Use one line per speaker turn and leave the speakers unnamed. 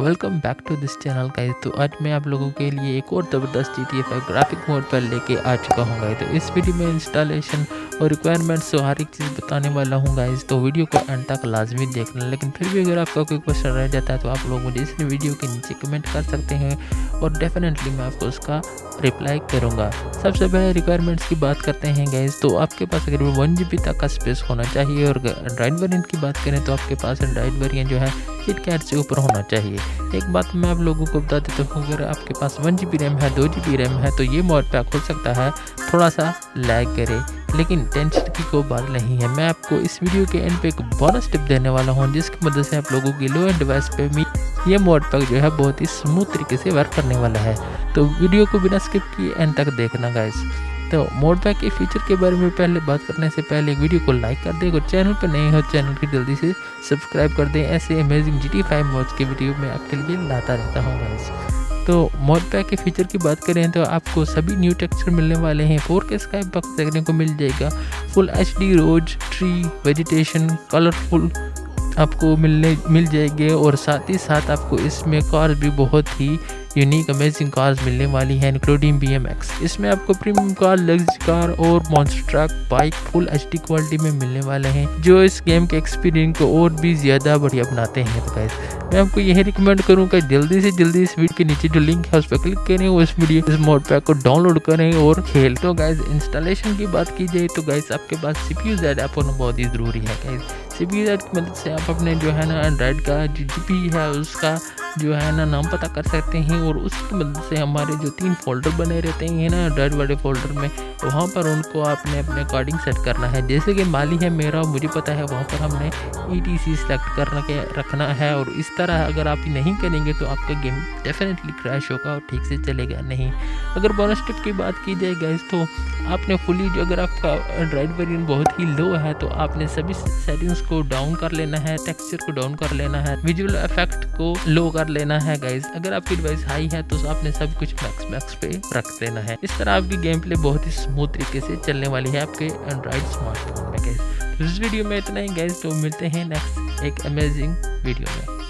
Welcome back to this channel guys तो आज मैं आप लोगों के लिए एक और ज़बरदस्त जी टी ग्राफिक मोड पर लेके आ चुका हूँ तो इस वीडियो में इंस्टॉलेशन और रिक्वायरमेंट्स तो हर एक चीज़ बताने वाला हूँ गाइस तो वीडियो को एंड तक लाजमी देखना, लेकिन फिर भी अगर आपका कोई क्वेश्चन रह जाता है तो आप लोग मुझे इस वीडियो के नीचे कमेंट कर सकते हैं और डेफिनेटली मैं आपको उसका रिप्लाई करूँगा। सबसे पहले रिक्वायरमेंट्स की बात करते हैं गाइज़ तो आपके पास अगर वन जी तक का स्पेस होना चाहिए और एंड्राइड वेरियंट की बात करें तो आपके पास एंड्राइड वेरियंट जो है किट से ऊपर होना चाहिए। एक बात मैं आप लोगों को बता देता हूँ, अगर आपके पास वन जी रैम है, दो जी रैम है तो ये मोड पैक हो सकता है थोड़ा सा लैग करे, लेकिन टेंशन की कोई बात नहीं है। मैं आपको इस वीडियो के एंड पे एक बोनस टिप देने वाला हूँ, जिसकी मदद से आप लोगों की लो एंड डिवाइस पे भी ये मोड पैक जो है बहुत ही स्मूथ तरीके से वर्क करने वाला है। तो वीडियो को बिना स्किप किए एंड तक देखना गाइस तो मोड पैक के फीचर के बारे में पहले बात करने से पहले वीडियो को लाइक कर दे और चैनल पर नए हो चैनल की जल्दी से सब्सक्राइब कर दें। ऐसे amazing G T five mods के वीडियो मैं आपके लिए लाता रहता हूँ गाइस तो मोड पैक के फीचर की बात करें तो आपको सभी न्यू टेक्सचर मिलने वाले हैं। फोर के स्काई बक्स देखने को मिल जाएगा। Full H D rose tree vegetation colourful आपको मिलने, मिल जाएँगे और साथ ही साथ आपको इसमें कार भी बहुत ही यूनिक अमेजिंग कार्स मिलने वाली हैं इंक्लूडिंग बीएमएक्स इसमें आपको प्रीमियम कार लग्जरी कार और monster truck bike full H quality में मिलने वाले हैं, जो इस गेम के एक्सपीरियंस को और भी ज़्यादा बढ़िया बनाते हैं। तो गैस मैं आपको यही रिकमेंड करूँगा जल्दी से जल्दी इस वीडियो के नीचे जो लिंक है, उस पर क्लिक करें और इस वीडियो इस मोड पैक को डाउनलोड करें और खेल। तो गैस इंस्टॉलेशन की बात की जाए तो गैस आपके पास C P U Z app होना बहुत ही ज़रूरी है guys C P U Z की मदद से आप अपने जो है ना एंड्रॉइड का, जी पी है, उसका जो है ना, नाम पता कर सकते हैं और उसकी मदद से हमारे जो तीन फोल्डर बने रहते हैं ना एंड्रॉइड वाले फोल्डर में, वहाँ पर उनको आपने अपने अकॉर्डिंग सेट करना है। जैसे कि माली है मेरा, मुझे पता है वहाँ पर हमने ई टी सी सेलेक्ट करना के, रखना है और इस तरह अगर आप नहीं करेंगे तो आपका गेम डेफिनेटली क्रैश होगा और ठीक से चलेगा नहीं। अगर बोनस टिप की बात की जाए गैस तो आपने फुली जो अगर आपका एंड्रॉइड वेरियंट बहुत ही लो है तो आपने सभी सेटिंग्स को डाउन कर लेना है टेक्सचर को डाउन कर लेना है विजुअल इफ़ेक्ट को लो कर लेना है गाइज़ अगर आपकी डिवाइस हाई है तो आपने सब कुछ मैक्स मैक्स पे रख देना है। इस तरह आपकी गेम प्ले बहुत ही स्मूथ तरीके से चलने वाली है आपके एंड्रॉइड स्मार्टफ़ोन में गाइज़ तो इस वीडियो में इतना ही गाइज़ तो मिलते हैं नेक्स्ट एक अमेजिंग वीडियो में।